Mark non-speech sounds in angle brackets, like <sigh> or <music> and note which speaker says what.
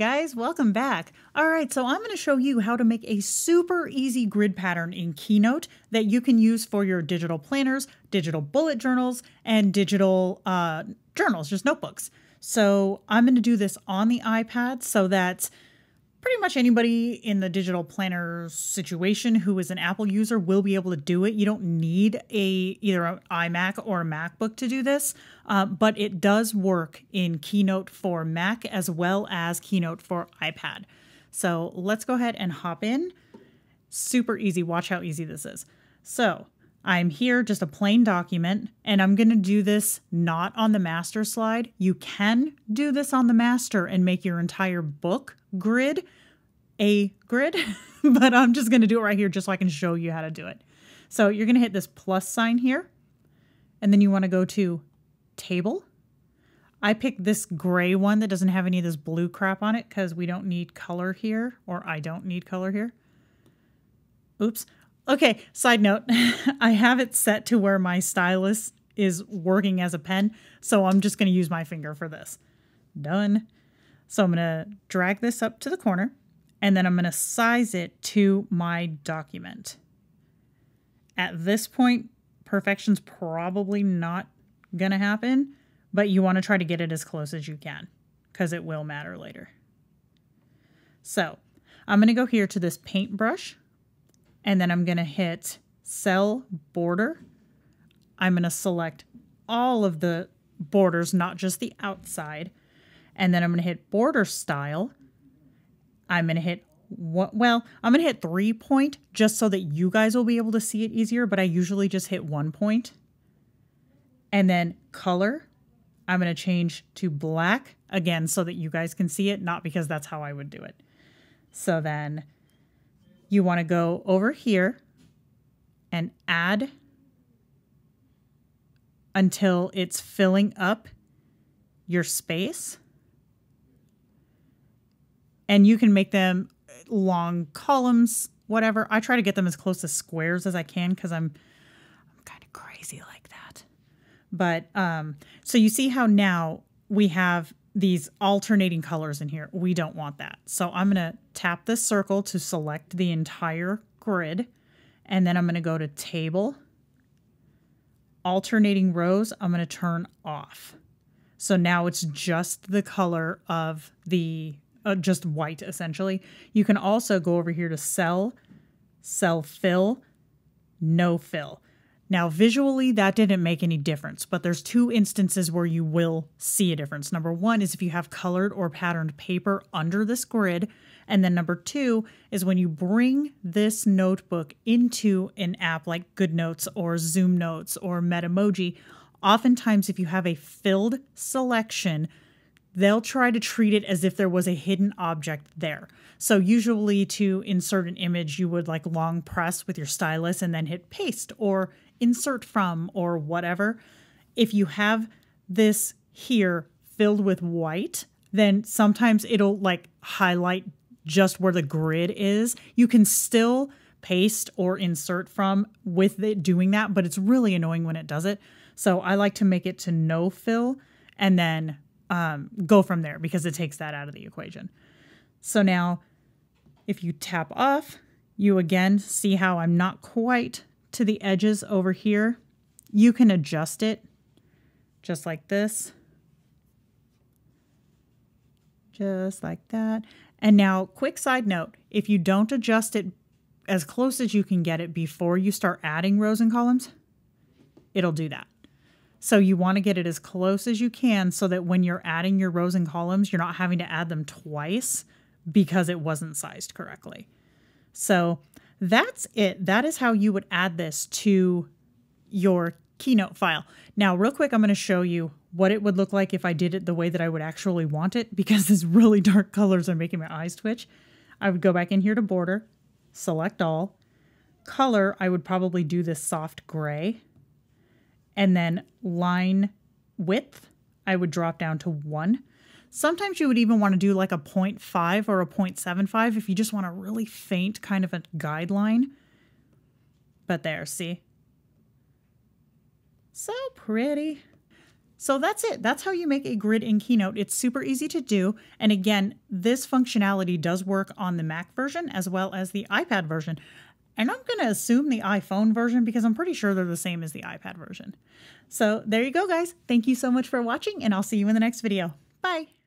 Speaker 1: guys, welcome back. All right, so I'm going to show you how to make a super easy grid pattern in Keynote that you can use for your digital planners, digital bullet journals, and digital uh, journals, just notebooks. So I'm going to do this on the iPad so that pretty much anybody in the digital planner situation who is an Apple user will be able to do it. You don't need a either an iMac or a MacBook to do this, uh, but it does work in Keynote for Mac as well as Keynote for iPad. So let's go ahead and hop in. Super easy. Watch how easy this is. So I'm here, just a plain document, and I'm going to do this not on the master slide. You can do this on the master and make your entire book grid a grid, <laughs> but I'm just going to do it right here just so I can show you how to do it. So you're going to hit this plus sign here, and then you want to go to table. I picked this gray one that doesn't have any of this blue crap on it because we don't need color here, or I don't need color here. Oops. Okay, side note, <laughs> I have it set to where my stylus is working as a pen, so I'm just going to use my finger for this. Done. So I'm going to drag this up to the corner, and then I'm going to size it to my document. At this point, perfection's probably not going to happen, but you want to try to get it as close as you can because it will matter later. So I'm going to go here to this paintbrush and then I'm going to hit cell border. I'm going to select all of the borders, not just the outside. And then I'm going to hit border style. I'm going to hit what well, I'm going to hit 3 point just so that you guys will be able to see it easier, but I usually just hit 1 point. And then color, I'm going to change to black again so that you guys can see it, not because that's how I would do it. So then you want to go over here and add until it's filling up your space. And you can make them long columns, whatever. I try to get them as close to squares as I can because I'm, I'm kind of crazy like that. But um, so you see how now we have these alternating colors in here. We don't want that. So I'm going to tap this circle to select the entire grid. And then I'm going to go to table. Alternating rows, I'm going to turn off. So now it's just the color of the, uh, just white essentially. You can also go over here to cell, cell fill, no fill. Now, visually, that didn't make any difference, but there's two instances where you will see a difference. Number one is if you have colored or patterned paper under this grid. And then number two is when you bring this notebook into an app like GoodNotes or Zoom Notes or Metamoji, oftentimes if you have a filled selection, they'll try to treat it as if there was a hidden object there. So usually to insert an image, you would like long press with your stylus and then hit paste or insert from or whatever, if you have this here filled with white, then sometimes it'll like highlight just where the grid is. You can still paste or insert from with it doing that, but it's really annoying when it does it. So I like to make it to no fill and then um, go from there because it takes that out of the equation. So now if you tap off, you again see how I'm not quite to the edges over here, you can adjust it just like this. Just like that. And now, quick side note, if you don't adjust it as close as you can get it before you start adding rows and columns, it'll do that. So you want to get it as close as you can so that when you're adding your rows and columns, you're not having to add them twice because it wasn't sized correctly. So that's it. That is how you would add this to your Keynote file. Now, real quick, I'm going to show you what it would look like if I did it the way that I would actually want it because <laughs> these really dark colors are making my eyes twitch. I would go back in here to border, select all. Color, I would probably do this soft gray. And then line width, I would drop down to one. Sometimes you would even want to do like a 0.5 or a 0.75 if you just want a really faint kind of a guideline. But there, see? So pretty. So that's it. That's how you make a grid in Keynote. It's super easy to do. And again, this functionality does work on the Mac version as well as the iPad version. And I'm going to assume the iPhone version because I'm pretty sure they're the same as the iPad version. So there you go, guys. Thank you so much for watching, and I'll see you in the next video. Bye.